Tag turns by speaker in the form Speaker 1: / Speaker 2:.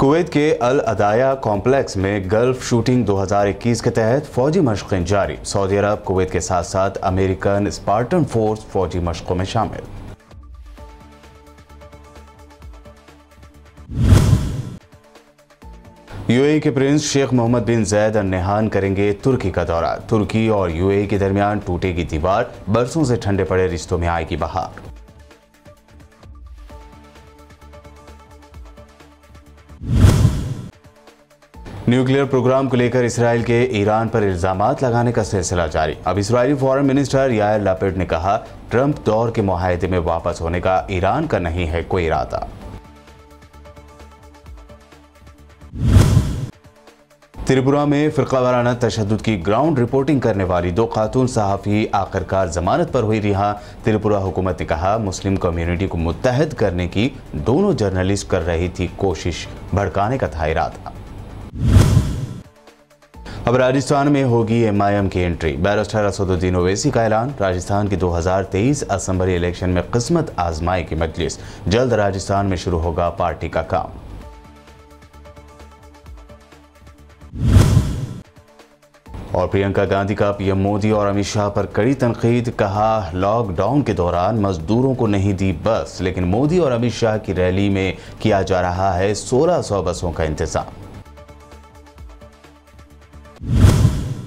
Speaker 1: Kuwait के Al Adaya complex में gulf shooting 2021 के तहत फौजी मशक़ें जारी। सऊदी अरब, कुवैत के साथ साथ अमेरिकन स्पार्टन फोर्स फौजी मशकों में शामिल। यूएई के prince Sheikh Mohammed bin Zayed Al Nahyan करेंगे तुर्की का दौरा। तुर्की और यूएई के दरमियान टूटेगी दीवार, बरसों से ठंडे पड़े रिश्तों में आएगी बहार। न्यूक्लियर प्रोग्राम को लेकर इसराइल के ईरान पर इल्ज़ाम लगाने का सिलसिला जारी। अब Israeli foreign minister Yair Lapid ने कहा, ट्रंप दौर के माहदे में वापस होने का ईरान का नहीं है कोई इरादा। त्रिपुरा में फिरका वाराना तशद की ग्राउंड रिपोर्टिंग करने वाली दो खातून सहाफ़ी आखिरकार जमानत पर हुई। रिहा, त्रिपुरा हुकूमत ने कहा, मुस्लिम कम्युनिटी को मुतहद करने की दोनों जर्नलिस्ट कर रही थी कोशिश, भड़काने का था इरादा। अब राजस्थान में होगी एमआईएम की एंट्री बैरिस्टर असदुद्दीन ओवैसी का ऐलान। राजस्थान की 2023 असम्बली इलेक्शन में किस्मत आजमाई की मजलिस। जल्द राजस्थान में शुरू होगा पार्टी का काम। और प्रियंका गांधी का पीएम मोदी और अमित शाह पर कड़ी तनकीद, कहा लॉकडाउन के दौरान मजदूरों को नहीं दी बस, लेकिन मोदी और अमित शाह की रैली में किया जा रहा है 1600 बसों का इंतज़ाम।